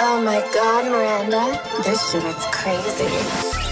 Oh my god, Miranda. This shit is crazy.